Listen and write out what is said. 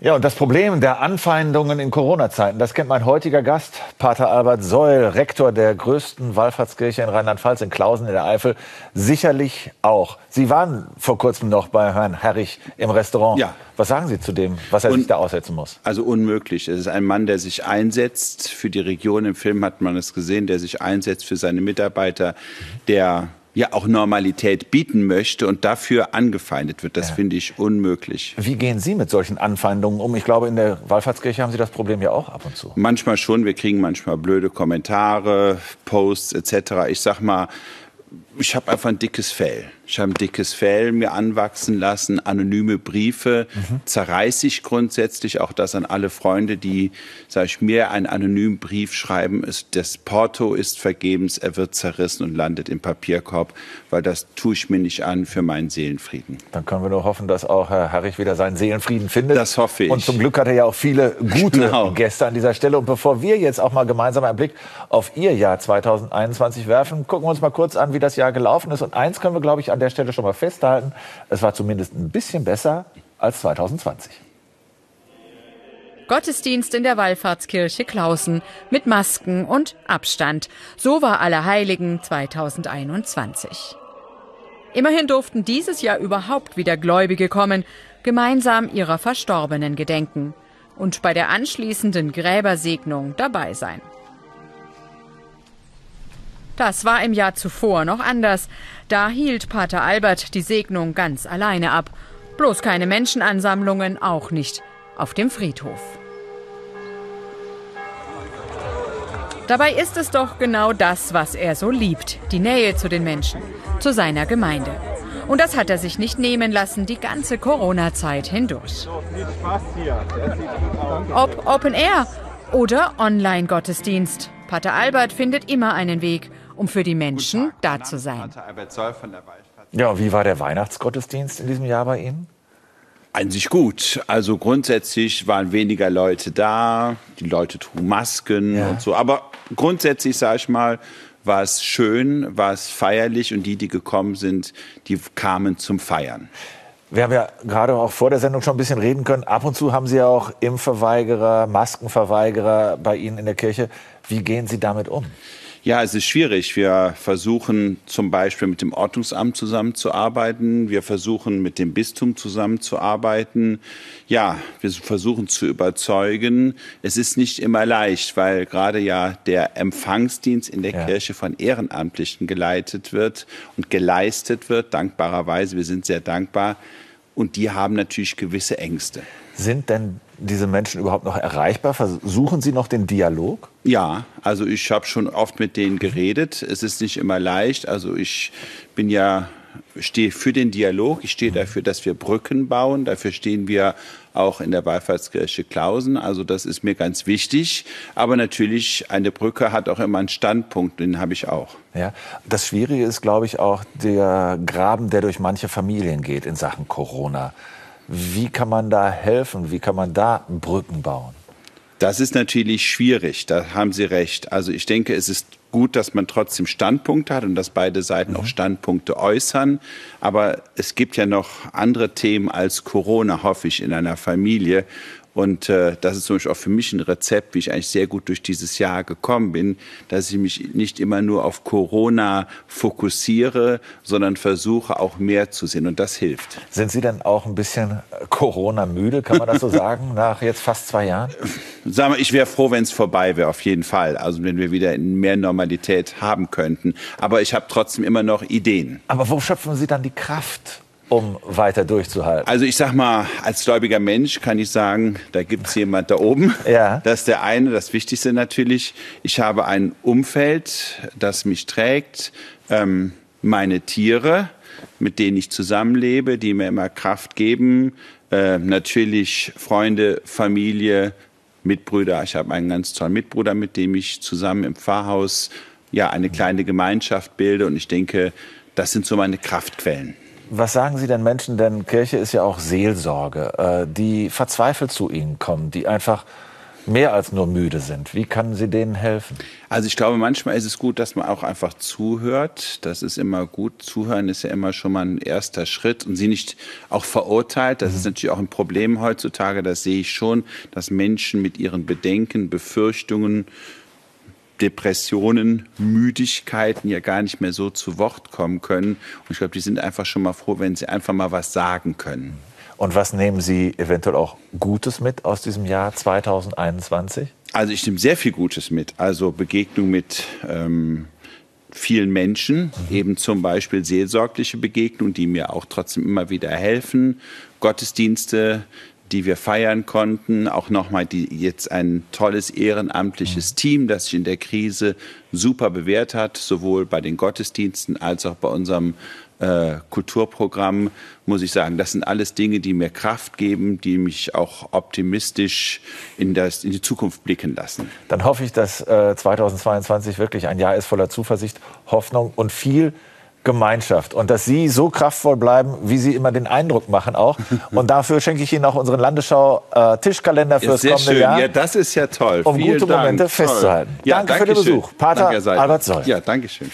Ja, und das Problem der Anfeindungen in Corona-Zeiten, das kennt mein heutiger Gast, Pater Albert Seul, Rektor der größten Wallfahrtskirche in Rheinland-Pfalz in Klausen in der Eifel, sicherlich auch. Sie waren vor kurzem noch bei Herrn Herrich im Restaurant. Ja. Was sagen Sie zu dem, was er Un sich da aussetzen muss? Also unmöglich. Es ist ein Mann, der sich einsetzt für die Region. Im Film hat man es gesehen, der sich einsetzt für seine Mitarbeiter, der ja auch Normalität bieten möchte und dafür angefeindet wird. Das ja. finde ich unmöglich. Wie gehen Sie mit solchen Anfeindungen um? Ich glaube, in der Wallfahrtskirche haben Sie das Problem ja auch ab und zu. Manchmal schon. Wir kriegen manchmal blöde Kommentare, Posts etc. Ich sag mal, ich habe einfach ein dickes Fell. Ich habe ein dickes Fell mir anwachsen lassen, anonyme Briefe mhm. zerreiße ich grundsätzlich. Auch das an alle Freunde, die, sage ich, mir einen anonymen Brief schreiben. Das Porto ist vergebens, er wird zerrissen und landet im Papierkorb, weil das tue ich mir nicht an für meinen Seelenfrieden. Dann können wir nur hoffen, dass auch Herr Harrig wieder seinen Seelenfrieden findet. Das hoffe ich. Und zum Glück hat er ja auch viele gute genau. Gäste an dieser Stelle. Und bevor wir jetzt auch mal gemeinsam einen Blick auf Ihr Jahr 2021 werfen, gucken wir uns mal kurz an, wie das Jahr gelaufen ist. Und eins können wir, glaube ich, an der Stelle schon mal festhalten. Es war zumindest ein bisschen besser als 2020. Gottesdienst in der Wallfahrtskirche Klausen mit Masken und Abstand. So war Allerheiligen 2021. Immerhin durften dieses Jahr überhaupt wieder Gläubige kommen, gemeinsam ihrer Verstorbenen gedenken und bei der anschließenden Gräbersegnung dabei sein. Das war im Jahr zuvor noch anders. Da hielt Pater Albert die Segnung ganz alleine ab. Bloß keine Menschenansammlungen, auch nicht auf dem Friedhof. Dabei ist es doch genau das, was er so liebt, die Nähe zu den Menschen, zu seiner Gemeinde. Und das hat er sich nicht nehmen lassen, die ganze Corona-Zeit hindurch. Ob Open Air oder Online-Gottesdienst. Pater Albert findet immer einen Weg um für die Menschen da zu sein. Ja, wie war der Weihnachtsgottesdienst in diesem Jahr bei Ihnen? An sich gut. Also grundsätzlich waren weniger Leute da, die Leute trugen Masken ja. und so. Aber grundsätzlich, sage ich mal, war es schön, war es feierlich und die, die gekommen sind, die kamen zum Feiern. Wir haben ja gerade auch vor der Sendung schon ein bisschen reden können. Ab und zu haben Sie ja auch Impfverweigerer, Maskenverweigerer bei Ihnen in der Kirche. Wie gehen Sie damit um? Ja, es ist schwierig. Wir versuchen zum Beispiel mit dem Ordnungsamt zusammenzuarbeiten. Wir versuchen mit dem Bistum zusammenzuarbeiten. Ja, wir versuchen zu überzeugen. Es ist nicht immer leicht, weil gerade ja der Empfangsdienst in der ja. Kirche von Ehrenamtlichen geleitet wird und geleistet wird. Dankbarerweise, wir sind sehr dankbar. Und die haben natürlich gewisse Ängste. Sind denn diese Menschen überhaupt noch erreichbar? Versuchen Sie noch den Dialog? Ja, also ich habe schon oft mit denen geredet. Es ist nicht immer leicht. Also ich bin ja stehe für den Dialog. Ich stehe dafür, dass wir Brücken bauen. Dafür stehen wir auch in der Wallfahrtskirche Klausen. Also das ist mir ganz wichtig. Aber natürlich, eine Brücke hat auch immer einen Standpunkt, den habe ich auch. Ja, das Schwierige ist, glaube ich, auch der Graben, der durch manche Familien geht in Sachen Corona. Wie kann man da helfen? Wie kann man da Brücken bauen? Das ist natürlich schwierig, da haben Sie recht. Also ich denke, es ist gut, dass man trotzdem Standpunkte hat und dass beide Seiten mhm. auch Standpunkte äußern. Aber es gibt ja noch andere Themen als Corona, hoffe ich, in einer Familie. Und äh, das ist zum Beispiel auch für mich ein Rezept, wie ich eigentlich sehr gut durch dieses Jahr gekommen bin, dass ich mich nicht immer nur auf Corona fokussiere, sondern versuche auch mehr zu sehen. Und das hilft. Sind Sie denn auch ein bisschen Corona-müde, kann man das so sagen, nach jetzt fast zwei Jahren? Sagen wir, ich wäre froh, wenn es vorbei wäre, auf jeden Fall. Also wenn wir wieder mehr Normalität haben könnten. Aber ich habe trotzdem immer noch Ideen. Aber wo schöpfen Sie dann die Kraft? um weiter durchzuhalten? Also ich sag mal, als gläubiger Mensch kann ich sagen, da gibt es jemand da oben. Ja. Das ist der eine, das Wichtigste natürlich. Ich habe ein Umfeld, das mich trägt, ähm, meine Tiere, mit denen ich zusammenlebe, die mir immer Kraft geben. Äh, natürlich Freunde, Familie, Mitbrüder. Ich habe einen ganz tollen Mitbruder, mit dem ich zusammen im Pfarrhaus ja eine kleine Gemeinschaft bilde. Und ich denke, das sind so meine Kraftquellen. Was sagen Sie denn Menschen, denn Kirche ist ja auch Seelsorge, äh, die verzweifelt zu Ihnen kommen, die einfach mehr als nur müde sind. Wie kann sie denen helfen? Also ich glaube, manchmal ist es gut, dass man auch einfach zuhört. Das ist immer gut. Zuhören ist ja immer schon mal ein erster Schritt und sie nicht auch verurteilt. Das mhm. ist natürlich auch ein Problem heutzutage. Das sehe ich schon, dass Menschen mit ihren Bedenken, Befürchtungen, Depressionen, Müdigkeiten ja gar nicht mehr so zu Wort kommen können. Und ich glaube, die sind einfach schon mal froh, wenn sie einfach mal was sagen können. Und was nehmen Sie eventuell auch Gutes mit aus diesem Jahr 2021? Also ich nehme sehr viel Gutes mit. Also Begegnung mit ähm, vielen Menschen, mhm. eben zum Beispiel seelsorgliche Begegnungen, die mir auch trotzdem immer wieder helfen, Gottesdienste, die wir feiern konnten. Auch nochmal die, jetzt ein tolles ehrenamtliches mhm. Team, das sich in der Krise super bewährt hat, sowohl bei den Gottesdiensten als auch bei unserem äh, Kulturprogramm, muss ich sagen, das sind alles Dinge, die mir Kraft geben, die mich auch optimistisch in, das, in die Zukunft blicken lassen. Dann hoffe ich, dass äh, 2022 wirklich ein Jahr ist voller Zuversicht, Hoffnung und viel Gemeinschaft und dass Sie so kraftvoll bleiben, wie Sie immer den Eindruck machen auch. Und dafür schenke ich Ihnen auch unseren Landesschau-Tischkalender äh, fürs ja, kommende schön. Jahr. Ja, das ist ja toll. Um Vielen gute Dank. Momente festzuhalten. Ja, danke, danke, für den Besuch. Pater danke, Albert Soll. Ja, danke schön.